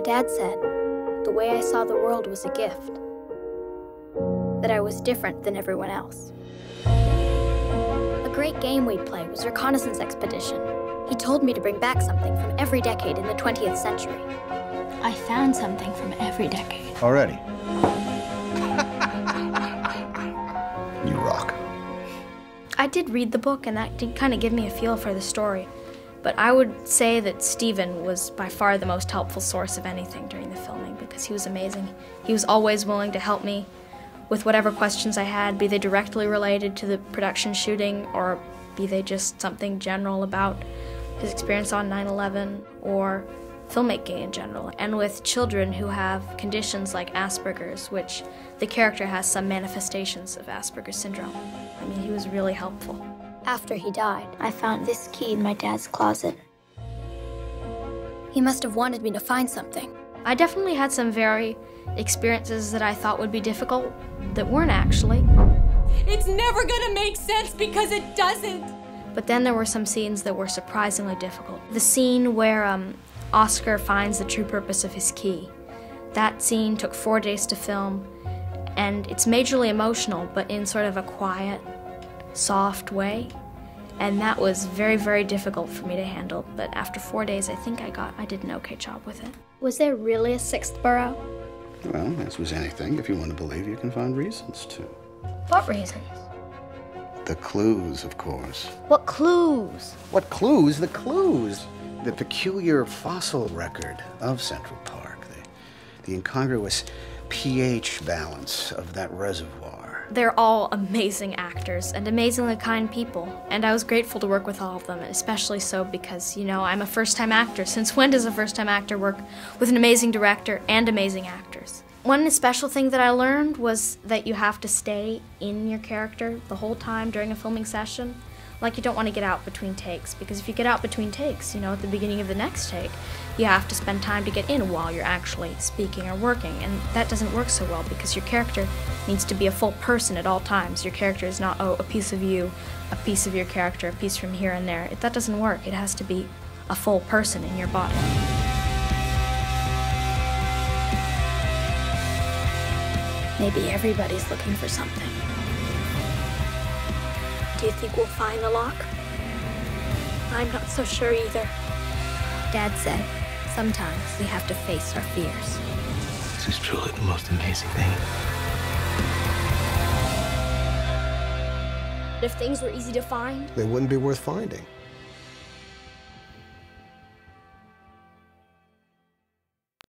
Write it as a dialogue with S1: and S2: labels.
S1: My dad said the way I saw the world was a gift, that I was different than everyone else. A great game we'd play was Reconnaissance Expedition. He told me to bring back something from every decade in the 20th century. I found something from every decade.
S2: Already. you rock.
S1: I did read the book, and that did kind of give me a feel for the story. But I would say that Stephen was by far the most helpful source of anything during the filming because he was amazing. He was always willing to help me with whatever questions I had, be they directly related to the production shooting or be they just something general about his experience on 9 11 or filmmaking in general. And with children who have conditions like Asperger's, which the character has some manifestations of Asperger's syndrome. I mean, he was really helpful. After he died, I found this key in my dad's closet. He must have wanted me to find something. I definitely had some very experiences that I thought would be difficult that weren't actually.
S3: It's never gonna make sense because it doesn't.
S1: But then there were some scenes that were surprisingly difficult. The scene where um, Oskar finds the true purpose of his key. That scene took four days to film, and it's majorly emotional, but in sort of a quiet, soft way. And that was very, very difficult for me to handle. But after four days, I think I got, I did an okay job with it. Was there really a sixth borough?
S2: Well, as with anything, if you want to believe, you can find reasons to.
S1: What reasons?
S2: The clues, of course.
S1: What clues?
S2: What clues? The clues! The peculiar fossil record of Central Park, the, the incongruous pH balance of that reservoir.
S1: They're all amazing actors and amazingly kind people, and I was grateful to work with all of them, especially so because, you know, I'm a first time actor. Since when does a first time actor work with an amazing director and amazing actors? One special thing that I learned was that you have to stay in your character the whole time during a filming session. Like you don't want to get out between takes because if you get out between takes, you know, at the beginning of the next take, you have to spend time to get in while you're actually speaking or working, and that doesn't work so well because your character needs to be a full person at all times. Your character is not oh a piece of you, a piece of your character, a piece from here and there. If that doesn't work. It has to be a full person in your body. Maybe everybody's looking for something. Do you think we'll find the lock? I'm not so sure either. Dad said, sometimes we have to face our fears.
S4: This is truly the most amazing thing.
S1: If things were easy to find,
S5: They wouldn't be worth finding.